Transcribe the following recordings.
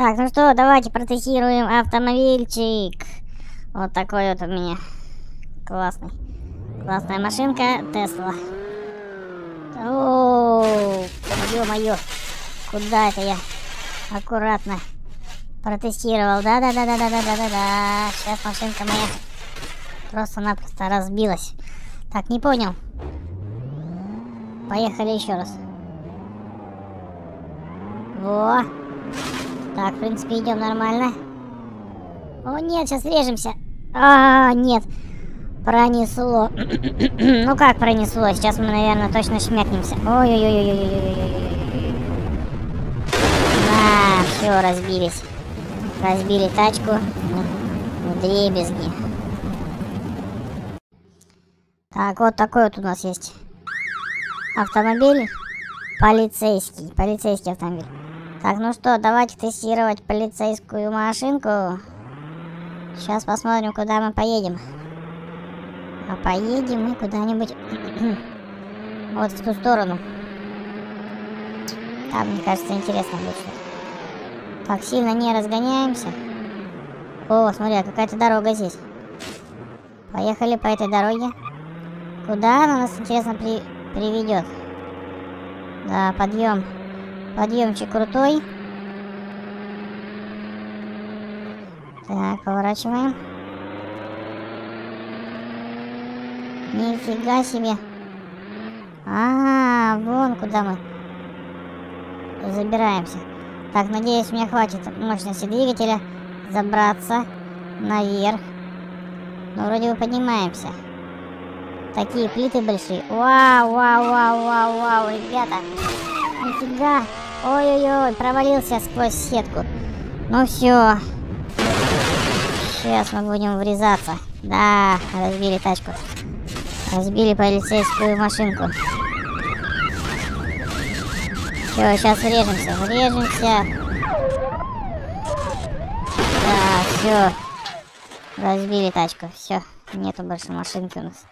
Так, ну что, давайте протестируем автомобильчик. Вот такой вот у меня. Классный. Классная машинка Тесла. О, ё-моё. Куда это я? Аккуратно. Протестировал. Да-да-да-да-да-да-да-да. Сейчас машинка моя просто-напросто разбилась. Так, не понял. Поехали еще раз. Во. Так, в принципе, идем нормально. О, нет, сейчас режемся. А, нет. Пронесло. ну как пронесло? Сейчас мы, наверное, точно шмякнемся. Ой-ой-ой-ой-ой-ой-ой-ой. На, все, разбились. Разбили тачку в дребезги. Так, вот такой вот у нас есть автомобиль. Полицейский. Полицейский автомобиль. Так, ну что, давайте тестировать полицейскую машинку. Сейчас посмотрим, куда мы поедем. А поедем мы куда-нибудь вот в ту сторону. Там, мне кажется, интересно будет Так, сильно не разгоняемся. О, смотри, а какая-то дорога здесь. Поехали по этой дороге. Куда она нас, интересно, при... приведет? Да, подъем. Подъемчик крутой. Так, поворачиваем. Нифига себе. А, -а, -а вон куда мы забираемся. Так, надеюсь, мне хватит мощности двигателя забраться наверх. Ну, вроде бы поднимаемся. Такие плиты большие. Вау, вау, вау, вау, вау, ребята. Нифига. Ой-ой-ой, провалился сквозь сетку. Ну все. Сейчас мы будем врезаться. Да, разбили тачку. Разбили полицейскую машинку. Все, сейчас врежемся, врежемся. Да, все. Разбили тачку. Все, нету больше машинки у нас.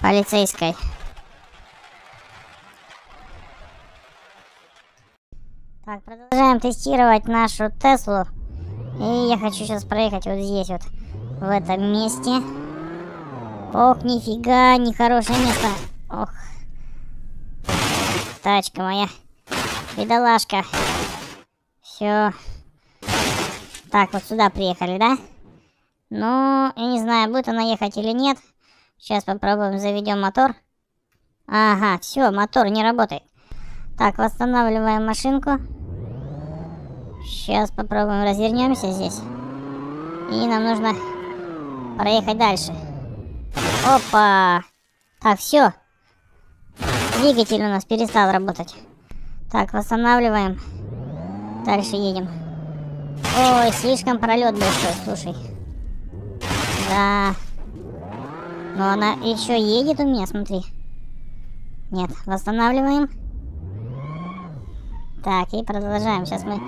Полицейской. Так, продолжаем тестировать нашу Теслу. И я хочу сейчас проехать вот здесь вот, в этом месте. Ох, нифига, нехорошее место. Ох. Тачка моя. Бедолашка. Все. Так, вот сюда приехали, да? Ну, я не знаю, будет она ехать или нет. Сейчас попробуем, заведем мотор. Ага, все, мотор не работает. Так, восстанавливаем машинку. Сейчас попробуем развернемся здесь. И нам нужно проехать дальше. Опа! Так, все. Двигатель у нас перестал работать. Так, восстанавливаем. Дальше едем. Ой, слишком пролет большой, слушай. Да. Но она еще едет у меня, смотри. Нет, восстанавливаем. Так, и продолжаем. Сейчас мы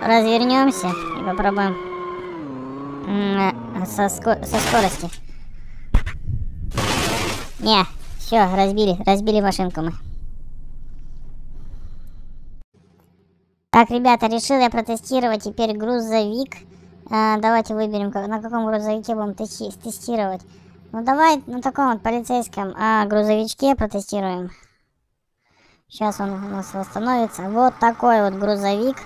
развернемся и попробуем со, ско со скорости. Не, все, разбили, разбили машинку мы. Так, ребята, решил я протестировать теперь грузовик. А, давайте выберем, на каком грузовике будем тести тестировать. Ну давай на таком вот полицейском а, грузовичке протестируем. Сейчас он у нас восстановится. Вот такой вот грузовик.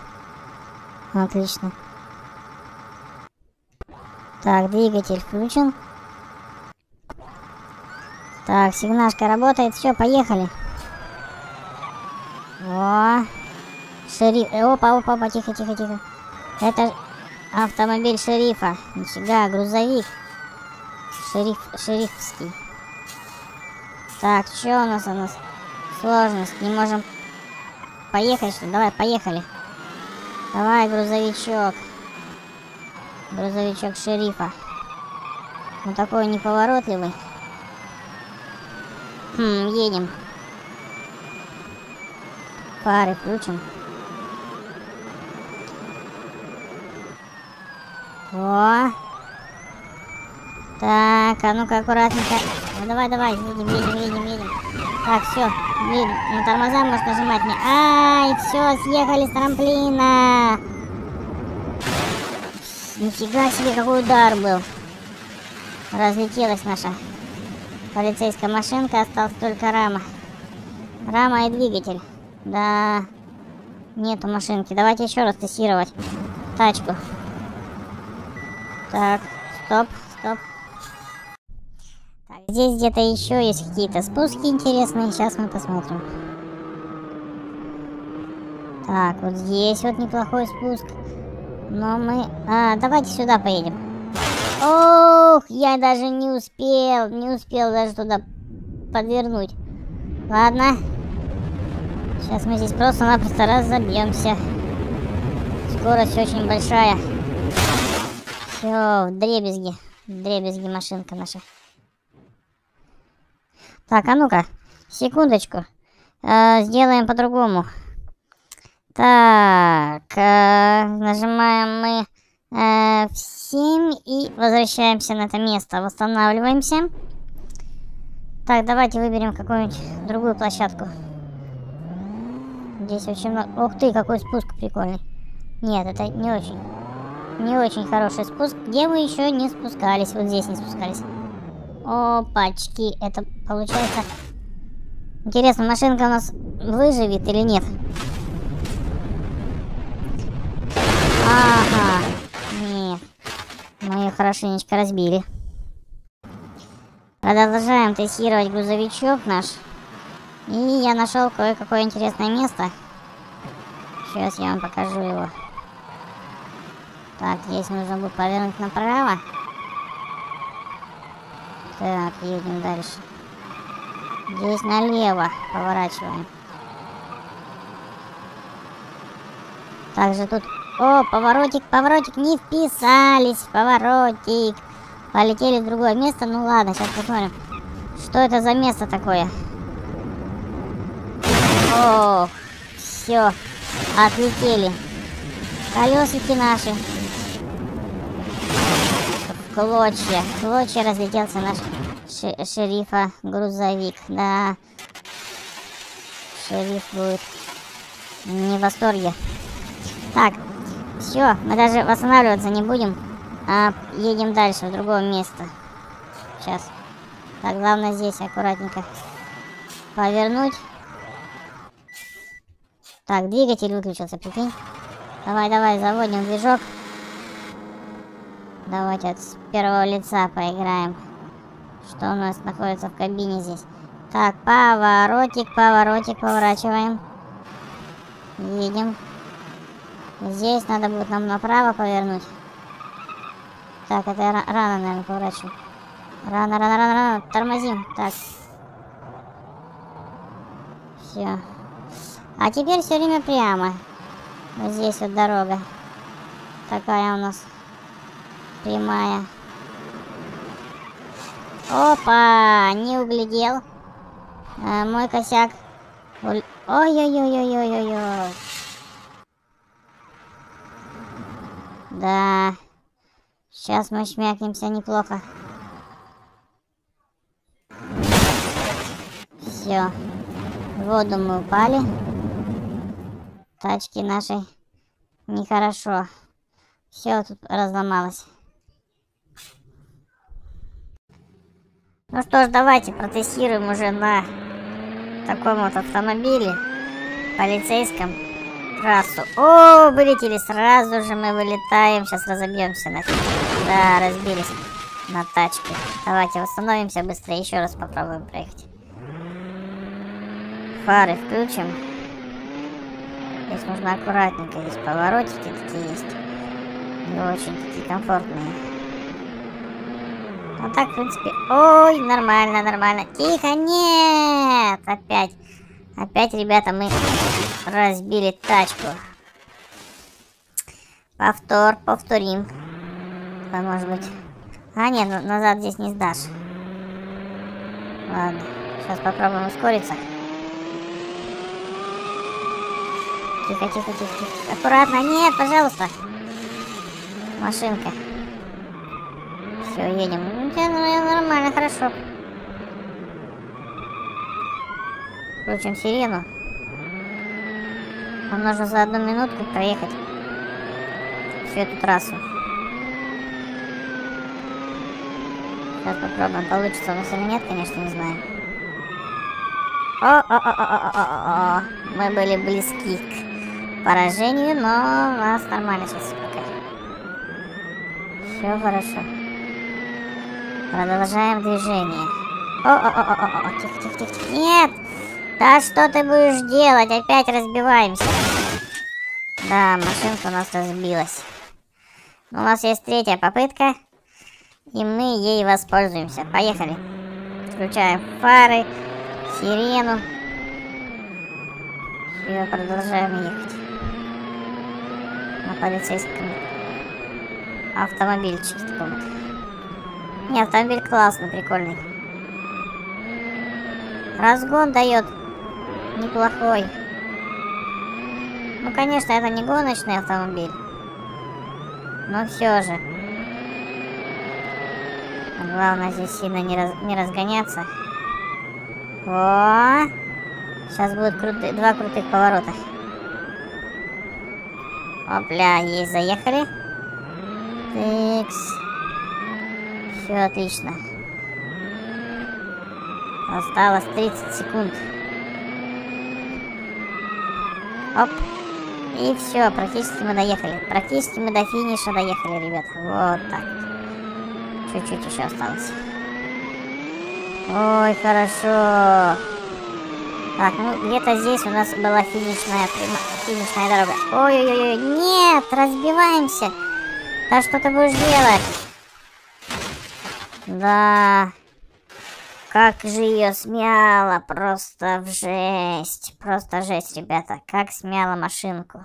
Отлично. Так, двигатель включен. Так, сигнашка работает. Все, поехали. О, шериф. Э, опа, опа, опа, тихо, тихо, тихо. Это автомобиль шерифа. Нифига, грузовик. Шериф, шерифский. Так, что у нас у нас? Сложность. Не можем поехать, что Давай, поехали. Давай, грузовичок. Грузовичок шерифа. Он такой неповоротливый. Хм, едем. Фары включим. О! Так, а ну-ка аккуратненько. Ну давай, давай, едем, едем. Так, все. Блин, на тормоза можешь нажимать мне. Ай, все, съехали с трамплина. Нифига себе, какой удар был. Разлетелась наша полицейская машинка, осталась только рама. Рама и двигатель. Да, нету машинки. Давайте еще раз тестировать тачку. Так, стоп, стоп. Здесь где-то еще есть какие-то спуски интересные. Сейчас мы посмотрим. Так, вот здесь вот неплохой спуск. Но мы... А, давайте сюда поедем. Ох, я даже не успел, не успел даже туда подвернуть. Ладно. Сейчас мы здесь просто-напросто разобьемся. Скорость очень большая. Все, дребезги. Дребезги машинка наша. Так, а ну-ка, секундочку. Э, сделаем по-другому. Так, э, нажимаем мы э, в 7 и возвращаемся на это место. Восстанавливаемся. Так, давайте выберем какую-нибудь другую площадку. Здесь очень много... Ух ты, какой спуск прикольный. Нет, это не очень. Не очень хороший спуск. Где мы еще не спускались? Вот здесь не спускались. Опачки. Это получается... Интересно, машинка у нас выживет или нет? Ага. Нет. Мы ее хорошенечко разбили. Продолжаем тестировать грузовичок наш. И я нашел кое-какое интересное место. Сейчас я вам покажу его. Так, здесь нужно будет повернуть направо. Так, едем дальше. Здесь налево поворачиваем. Также тут... О, поворотик, поворотик, не вписались, поворотик. Полетели в другое место, ну ладно, сейчас посмотрим. Что это за место такое? О, все, отлетели. Колесики наши клочья. Клочья разлетелся наш шерифа грузовик. Да. Шериф будет не в восторге. Так, все, мы даже восстанавливаться не будем, а едем дальше, в другое место. Сейчас. Так, главное здесь аккуратненько повернуть. Так, двигатель выключился, прикинь. Давай, давай, заводим движок. Давайте с первого лица поиграем. Что у нас находится в кабине здесь? Так, поворотик, поворотик, поворачиваем. Едем. Здесь надо будет нам направо повернуть. Так, это я рано, наверное, поворачиваю. Рано, рано, рано, рано. Тормозим. Так. Все. А теперь все время прямо. Вот здесь вот дорога. Такая у нас прямая. Опа, не углядел. А, мой косяк. Ой-ой-ой-ой-ой-ой-ой. Да. Сейчас мы шмякнемся неплохо. Все. В воду мы упали. Тачки нашей нехорошо. Все тут разломалось. Ну что ж, давайте протестируем уже на таком вот автомобиле полицейском трассу. О, вылетели сразу же, мы вылетаем, сейчас разобьемся на... Да, разбились на тачке. Давайте восстановимся быстрее, еще раз попробуем проехать. Фары включим. Здесь нужно аккуратненько, здесь поворотики такие есть. Не очень такие комфортные. Ну так, в принципе... Ой, нормально, нормально. Тихо, нет! Опять. Опять, ребята, мы разбили тачку. Повтор, повторим. Может быть... А, нет, назад здесь не сдашь. Ладно, сейчас попробуем ускориться. Тихо, тихо, тихо, тихо. Аккуратно, нет, пожалуйста. Машинка. Все, едем. Ну, нормально, хорошо. Включим сирену. Нам нужно за одну минутку проехать всю эту трассу. Сейчас попробуем, получится у нас или нет, конечно, не знаю. О-о-о-о-о-о-о. Мы были близки к поражению, но у нас нормально сейчас пока. Все хорошо. Продолжаем движение. О-о-о-о-о. Тихо, тихо, тихо, тихо. Нет! Да что ты будешь делать? Опять разбиваемся. Да, машинка у нас разбилась. Но у нас есть третья попытка. И мы ей воспользуемся. Поехали. Включаем фары, сирену. И продолжаем ехать. На полицейском автомобильчике таком. Не, автомобиль классный, прикольный. Разгон дает неплохой. Ну, конечно, это не гоночный автомобиль. Но все же. Главное здесь сильно не, раз, не разгоняться. О! Сейчас будут крутые, два крутых поворота. Опля, есть, заехали. Тыкс. Все отлично. Осталось 30 секунд. Оп. И все, практически мы доехали. Практически мы до финиша доехали, ребята. Вот так. Чуть-чуть еще осталось. Ой, хорошо. Так, ну где-то здесь у нас была финишная, финишная дорога. Ой-ой-ой, нет, разбиваемся. Да что ты будешь делать? Да. Как же ее смяло, просто в жесть. Просто жесть, ребята. Как смяло машинку.